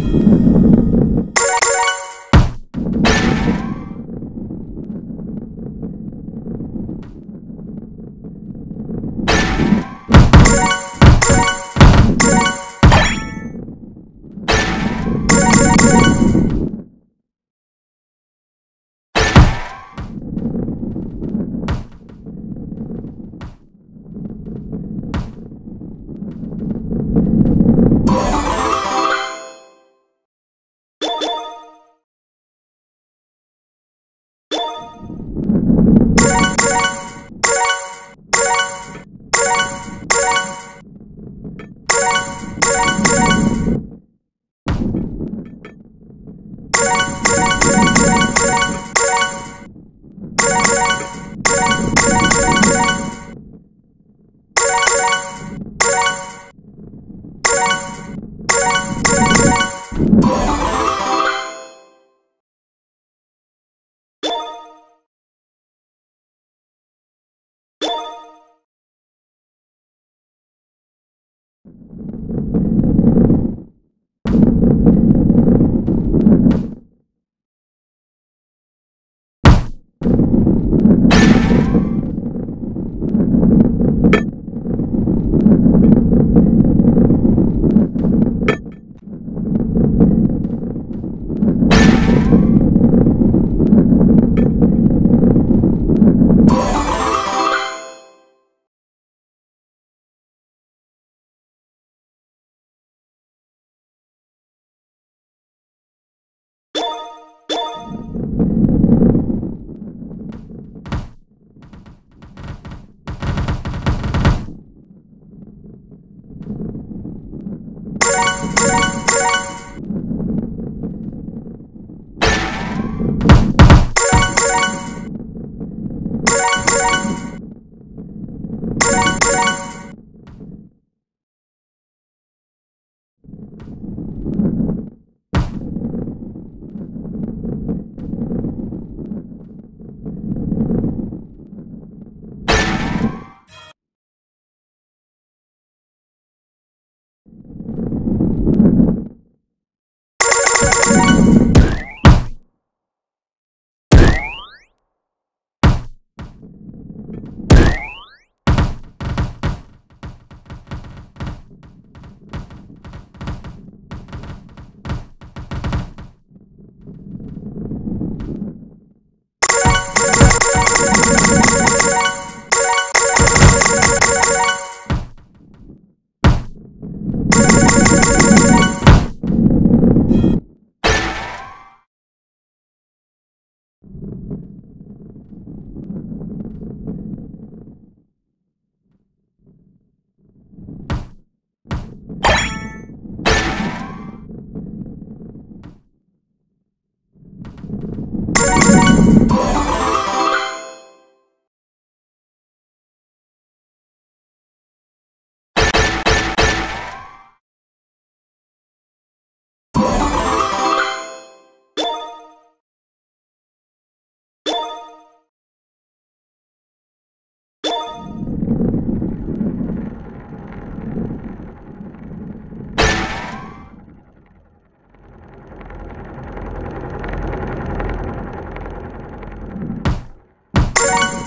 フフフ。Thank you.